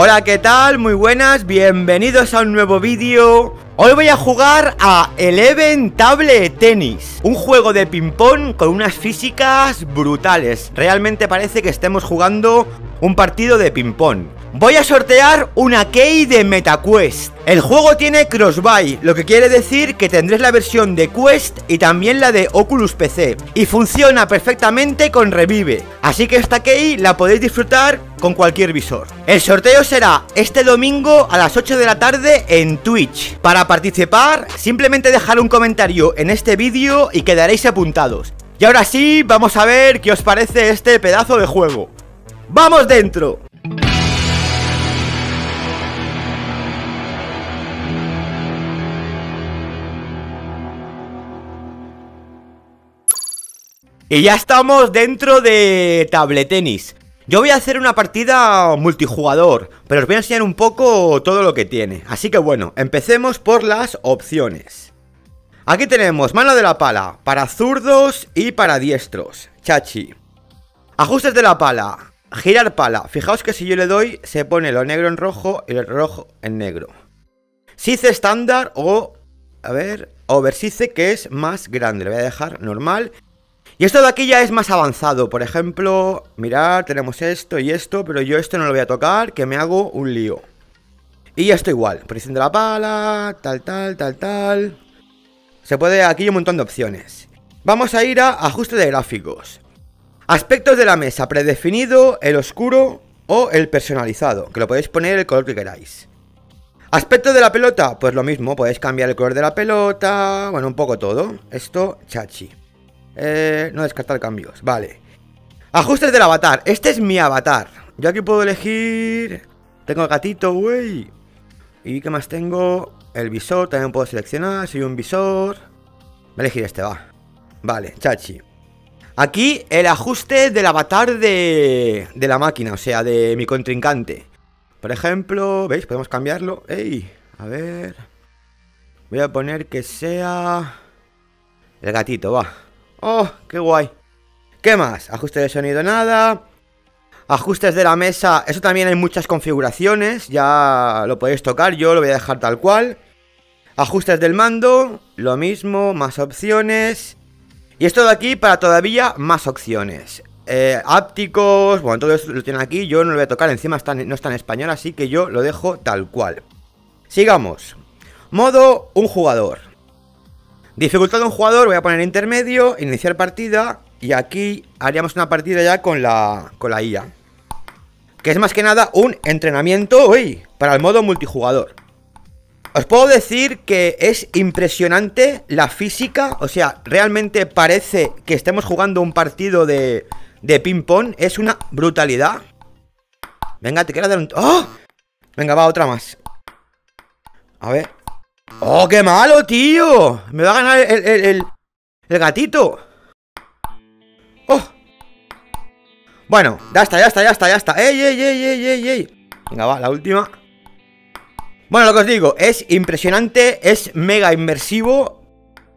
Hola, ¿qué tal? Muy buenas, bienvenidos a un nuevo vídeo. Hoy voy a jugar a Eleven Table Tennis Un juego de ping-pong con unas físicas brutales. Realmente parece que estemos jugando un partido de ping-pong Voy a sortear una key de MetaQuest. El juego tiene crossbuy, lo que quiere decir que tendréis la versión de Quest y también la de Oculus PC Y funciona perfectamente con Revive. Así que esta key la podéis disfrutar con cualquier visor. El sorteo será este domingo a las 8 de la tarde en Twitch. Para participar, simplemente dejar un comentario en este vídeo y quedaréis apuntados. Y ahora sí, vamos a ver qué os parece este pedazo de juego. ¡Vamos dentro! Y ya estamos dentro de tabletenis Yo voy a hacer una partida multijugador Pero os voy a enseñar un poco todo lo que tiene. Así que bueno, empecemos por las opciones. Aquí tenemos mano de la pala Para zurdos y para diestros. Chachi. Ajustes de la pala. Girar pala. Fijaos que si yo le doy Se pone lo negro en rojo y el rojo en negro. Sice estándar o... A ver... Oversice que es más grande. Le voy a dejar normal y esto de aquí ya es más avanzado, por ejemplo, mirad, tenemos esto y esto, pero yo esto no lo voy a tocar, que me hago un lío. Y esto igual, presión de la pala, tal, tal, tal, tal. Se puede, aquí hay un montón de opciones. Vamos a ir a ajuste de gráficos. Aspectos de la mesa, predefinido, el oscuro o el personalizado, que lo podéis poner el color que queráis. Aspecto de la pelota, pues lo mismo, podéis cambiar el color de la pelota, bueno, un poco todo. Esto, chachi. Eh, no descartar cambios, vale. Ajustes del avatar, este es mi avatar. Yo aquí puedo elegir Tengo el gatito, güey. ¿Y qué más tengo? El visor, también puedo seleccionar Soy un visor. Voy a elegir este, va. Vale, chachi. Aquí el ajuste del avatar de, de la máquina O sea, de mi contrincante. Por ejemplo, ¿veis? Podemos cambiarlo. ¡Ey! A ver. Voy a poner que sea El gatito, va ¡Oh, qué guay! ¿Qué más? Ajuste de sonido, nada. Ajustes de la mesa, eso también hay muchas configuraciones, ya lo podéis tocar, yo lo voy a dejar tal cual. Ajustes del mando, lo mismo, más opciones. Y esto de aquí para todavía más opciones. Eh, ápticos, bueno, todo esto lo tiene aquí, yo no lo voy a tocar, encima no está en español, así que yo lo dejo tal cual. Sigamos. Modo un jugador. Dificultad de un jugador, voy a poner intermedio, iniciar partida y aquí haríamos una partida ya con la, con la IA. Que es más que nada un entrenamiento hoy para el modo multijugador. Os puedo decir que es impresionante la física, o sea, realmente parece que estemos jugando un partido de, de ping-pong, es una brutalidad. Venga, te quiero dar un... ¡Oh! Venga, va, otra más. A ver, ¡Oh, qué malo, tío! Me va a ganar el, el, el, gatito. ¡Oh! Bueno, ya está, ya está, ya está, ya está. ¡Ey, ey, ey, ey, ey, ey! Venga, va, la última. Bueno, lo que os digo, es impresionante, es mega inmersivo.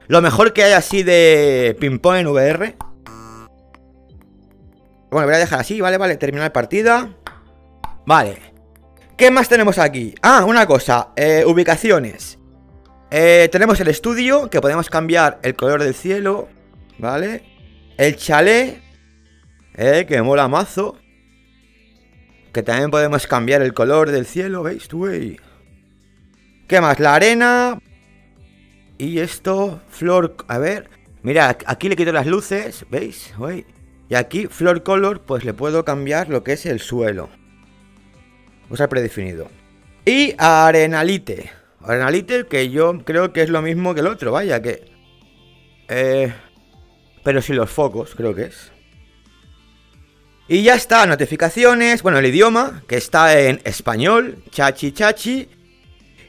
Lo mejor que hay así de ping-pong en VR. Bueno, voy a dejar así, vale, vale, terminar partida. Vale. ¿Qué más tenemos aquí? Ah, una cosa, eh, ubicaciones. Eh, tenemos el estudio, que podemos cambiar el color del cielo, ¿vale? El chalet, eh, que mola mazo. Que también podemos cambiar el color del cielo, ¿veis tú, ¿Qué más? La arena. Y esto, flor... A ver, mira, aquí le quito las luces, ¿veis? Y aquí, flor color, pues le puedo cambiar lo que es el suelo. Usar predefinido. Y arenalite. Arenalite, que yo creo que es lo mismo que el otro, vaya, que... Eh, pero sin los focos, creo que es. Y ya está, notificaciones, bueno, el idioma, que está en español, chachi chachi.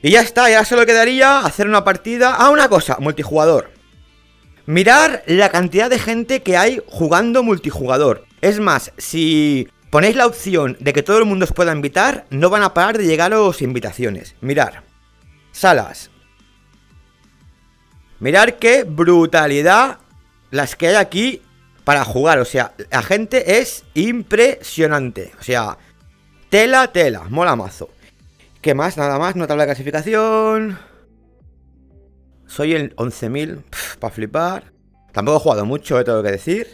Y ya está, ya solo quedaría hacer una partida... Ah, una cosa, multijugador. Mirar la cantidad de gente que hay jugando multijugador. Es más, si ponéis la opción de que todo el mundo os pueda invitar, no van a parar de llegaros invitaciones. Mirar. Salas. Mirar qué brutalidad las que hay aquí para jugar. O sea, la gente es impresionante. O sea, Tela, tela, mola mazo. ¿Qué más? Nada más, no tabla de clasificación. Soy el 11.000, para flipar. Tampoco he jugado mucho, eh, tengo que decir.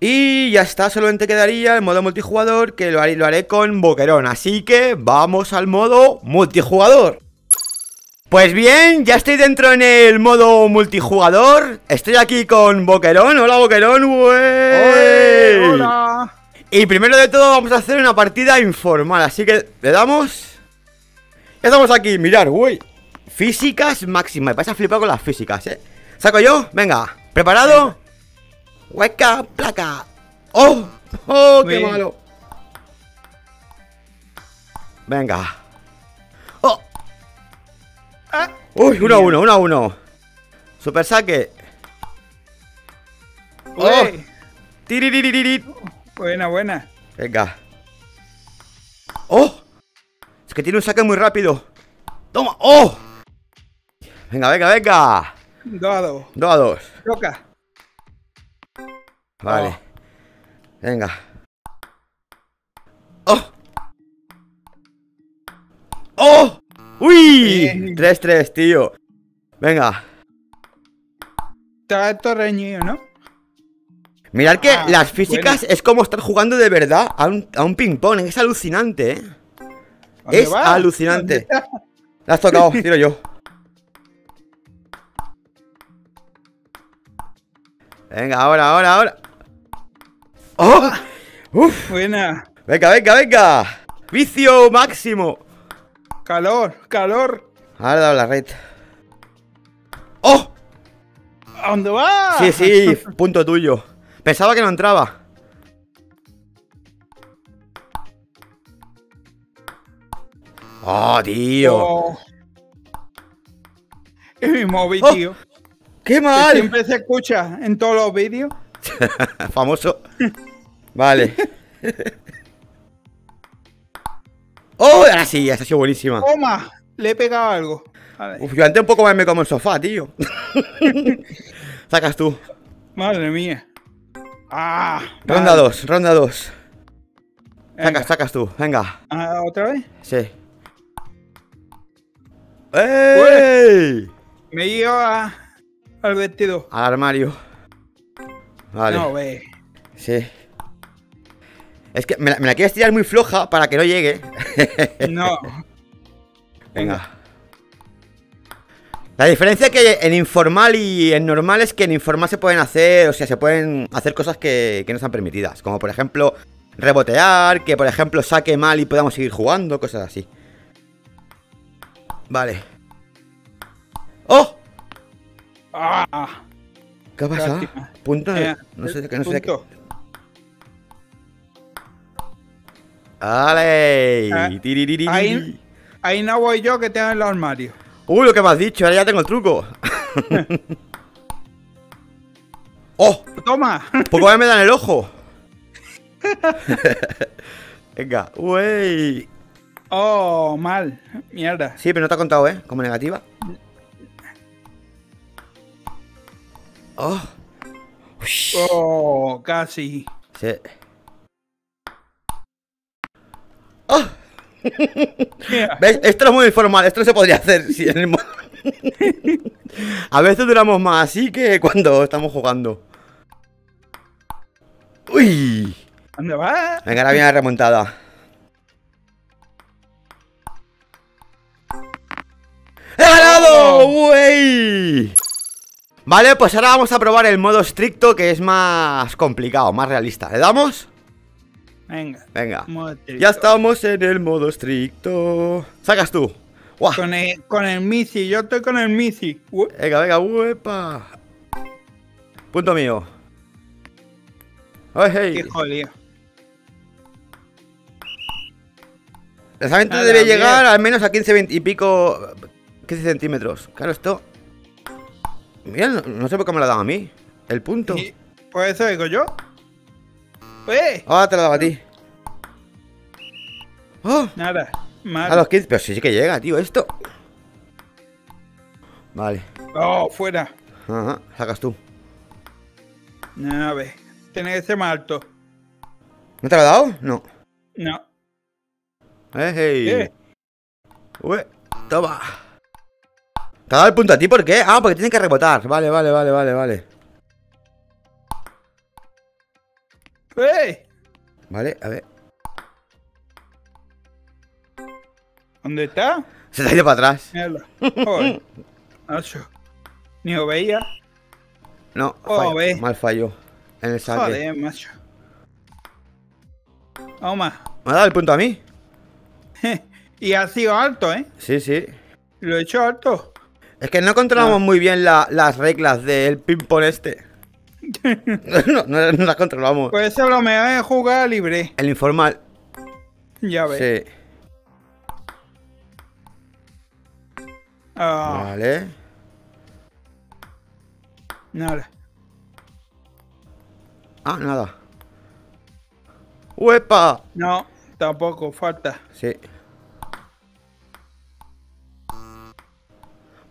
Y ya está, solamente quedaría el modo multijugador que lo haré, lo haré con Boquerón. Así que vamos al modo multijugador. Pues bien, ya estoy dentro en el modo multijugador. Estoy aquí con Boquerón. Hola, Boquerón. Hola. Y primero de todo vamos a hacer una partida informal. Así que le damos... Ya estamos aquí, mirar, güey. Físicas máximas. Me vas a flipar con las físicas, ¿eh? ¿Saco yo? Venga. ¿Preparado? Hueca, placa. ¡Oh! ¡Oh, qué malo! Venga. Uy, uno a Bien. uno, uno a uno. Super saque. ¡Oh! Buena, buena. Venga. ¡Oh! Es que tiene un saque muy rápido. ¡Toma! ¡Oh! Venga, venga, venga. Dos a dos. Dos a dos. Toca. Vale. Oh. Venga. ¡Oh! ¡Oh! ¡Uy! Bien. 3-3, tío. Venga. Está esto reñido, ¿no? Mirad que Ah, las físicas es como estar jugando de verdad a un, a un ping-pong. Es alucinante, ¿eh? ¿Dónde Es alucinante. La has tocado, tiro yo. Venga, ahora, ahora, ahora. ¡Oh! ¡Uf! Buena. Venga, venga, venga. Vicio máximo. Calor, calor. Ahora he dado la red. ¡Oh! ¿A dónde va? Sí, sí, punto tuyo. Pensaba que no entraba. ¡Oh, tío! Oh. Es mi móvil, Oh, tío. ¡Qué Que mal! siempre se escucha en todos los vídeos. Famoso. Vale. ¡Oh! Ahora sí, esa ha sido buenísima. Toma. Le he pegado algo. Vale. Uf, yo antes un poco más me como el sofá, tío. Sacas tú. Madre mía. Ah. Ronda vale. 2, ronda 2. Venga. Sacas, sacas tú. Venga. Ah, ¿Otra vez? Sí. ¡Ey! Me lleva al vestido. Al armario. Vale. No, ve. Sí. Es que me la, me la quieres tirar muy floja para que no llegue. No. Venga. La diferencia que en informal y en normal es que en informal se pueden hacer, o sea, se pueden hacer cosas que, que no están permitidas. Como por ejemplo, rebotear, que por ejemplo saque mal y podamos seguir jugando, cosas así. Vale. ¡Oh! Ah. ¿Qué ha pasado? Punto de- Eh, No sé, no sé qué. Punto. ¡Vale! Ah, ahí- Ahí no voy yo que tengo en el armario. Uy, lo que me has dicho, ahora ya tengo el truco. ¡Oh! Toma. Poco me dan el ojo. Venga, wey. Oh, mal. Mierda. Sí, pero no te ha contado, ¿eh? Como negativa. Oh. Oh, casi. Sí. ¿Ves? Esto es muy informal, esto no se podría hacer si en el mo- A veces duramos más así que cuando estamos jugando. Uy. ¿Dónde va? Venga, ahora viene la remontada. ¡He ganado! Oh. ¡Wey! Vale, pues ahora vamos a probar el modo estricto que es más complicado, más realista. ¿Le damos? Venga. Venga. Ya estamos en el modo estricto. Sacas tú. ¡Guau! Con el, con el Missy. Yo estoy con el Missy. Venga, venga, huepa. Punto mío. ¡Ay, hey! Qué jodido. Lanzamiento debe llegar al menos a 15 20 y pico 15 centímetros. Claro, esto. Mira, no, no sé por qué me lo ha dado a mí. El punto. Y- Pues eso digo yo. ¡Eh! Ahora te lo he dado a ti. ¡Oh! Nada. Mal. A los 15. Pero sí, sí que llega, tío, esto. Vale. Oh, fuera. Ajá, sacas tú. No, a ver. Tiene que ser más alto. ¿No te lo ha dado? No. No. ¡Ey! ¿Qué? Ué, toma. ¿Te ha dado el punto a ti por qué? Ah, porque tiene que rebotar. Vale, vale, vale, vale, vale. ¡Eh! Vale, a ver. ¿Dónde está? Se te ha ido para atrás. Míralo. Joder. Nacho. Ni lo veía. No, Oh, fallo, mal fallo. En el saque. Joder, macho. Toma. ¿Me ha dado el punto a mí? y ha sido alto, ¿eh? Sí, sí. Lo he hecho alto. Es que no controlamos muy bien la- las reglas del ping-pong este. no, no, no las controlamos. Pues eso lo mejor es jugar libre. El informal. Ya ves. Sí. Ah, Vale. nada. Ah, nada. ¡Uepa! No, tampoco, falta. Sí.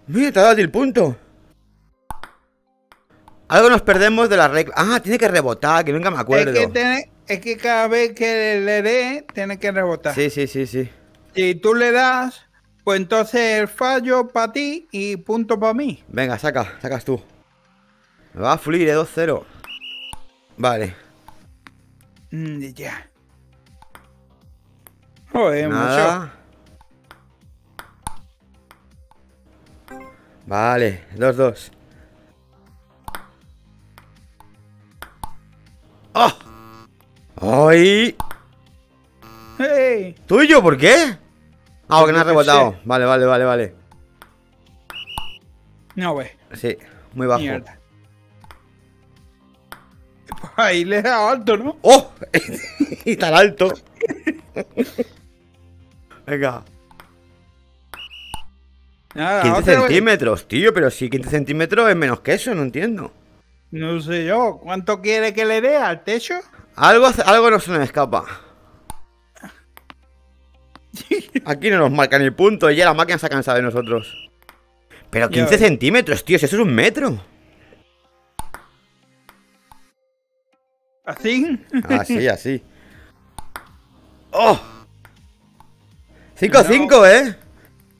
Mira, te ha dado el punto. Algo nos perdemos de la regla. Ah, tiene que rebotar, que nunca me acuerdo. Es que, tiene- es que cada vez que le dé, tiene que rebotar. Sí, sí, sí, sí. Si tú le das, pues entonces el fallo para ti y punto para mí. Venga, saca, sacas tú. Me va a fluir de 2-0. Vale. Mm, ya. Joder. Nada. Vale, 2-2. ¡Ay! ¡Hey! ¿Tuyo? ¿Por qué? Ah, porque no has rebotado. Vale, vale, vale, vale. No ves. Sí, muy bajo. Mierda. Pues ahí le da alto, ¿no? ¡Oh! y tan alto. Venga. Nada, 15 otra vez. centímetros, tío, pero si 15 centímetros es menos que eso, no entiendo. No sé yo. ¿Cuánto quiere que le dé al techo? Algo, algo no se nos escapa. Aquí no nos marcan el punto y ya la máquina se ha cansado de nosotros. Pero Ya 15 ves. centímetros, tío, si eso es un metro. ¿Así? Así, así. ¡Oh! 5-5, ¿eh?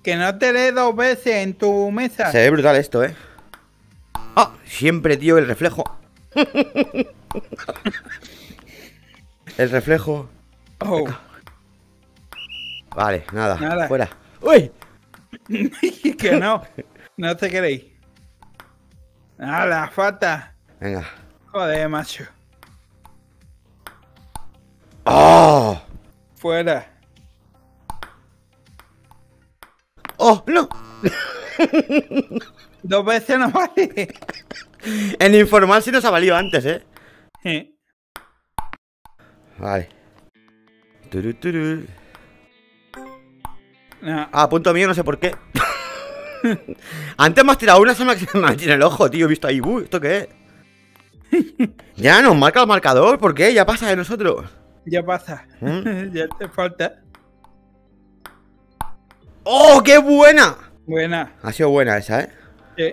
Que no te dé dos veces en tu mesa. Se ve brutal esto, ¿eh? ¡Ah! Siempre, tío, el reflejo. el reflejo. Oh. Vale, nada. Nada. Fuera. ¡Uy! que no. No te queréis. Nada, falta. Venga. Joder, macho. ¡Oh! Fuera. ¡Oh! ¡No! Dos veces no vale. En informal sí nos ha valido antes, ¿eh? Eh, Vale. Turu, turu. no. Ah, punto mío, no sé por qué. Antes me has tirado una, se me ha tirado el ojo, tío. He visto ahí, uy, ¿esto qué es? ya nos marca el marcador, ¿por qué? Ya pasa de nosotros. Ya pasa. ¿Mm? ya te falta. ¡Oh, qué buena! Buena. Ha sido buena esa, ¿eh? Eh,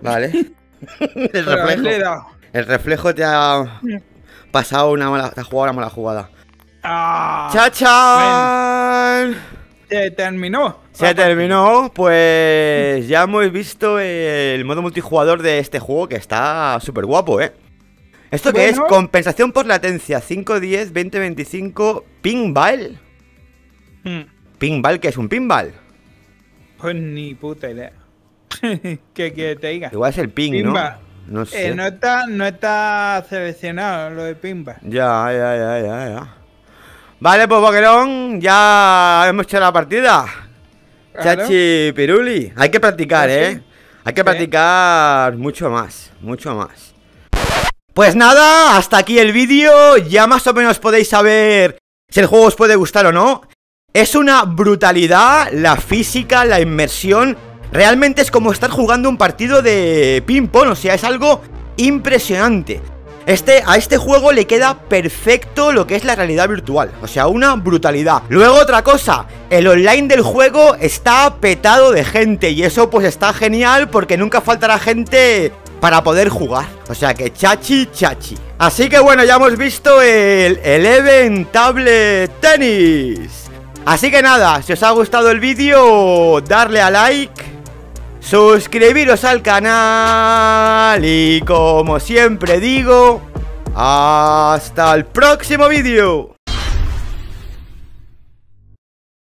Vale. el reflejo. El reflejo te ha pasado una mala. Te ha jugado una mala jugada. Ah, ¡Chachán! Se terminó. Se terminó, pues ya hemos visto el modo multijugador de este juego que está súper guapo, ¿eh? ¿Esto qué es? Bueno. Compensación por latencia 5, 10, 20, 25, pinball. Mm, Pinball, ¿qué es un pinball? Pues ni puta idea. ¿Qué quieres que te diga? Igual es el ping, Pimba. ¿no? No sé. Eh, no, está, no está seleccionado lo de Pimba. Ya, ya, ya, ya, ya. Vale, pues Boquerón, ya hemos hecho la partida. Claro. Chachi Piruli. Hay que practicar, Pues ¿eh? Hay que Sí. practicar mucho más, mucho más. Pues nada, hasta aquí el vídeo. Ya más o menos podéis saber si el juego os puede gustar o no. Es una brutalidad, la física, la inmersión. Realmente es como estar jugando un partido de ping-pong, o sea, es algo impresionante. Este, a este juego le queda perfecto lo que es la realidad virtual, o sea, una brutalidad. Luego otra cosa, el online del juego está petado de gente y eso pues está genial porque nunca faltará gente para poder jugar. O sea que chachi, chachi. Así que bueno, ya hemos visto el Eleven Table Tennis. Así que nada, si os ha gustado el vídeo, darle a like suscribiros al canal y como siempre digo, hasta el próximo vídeo.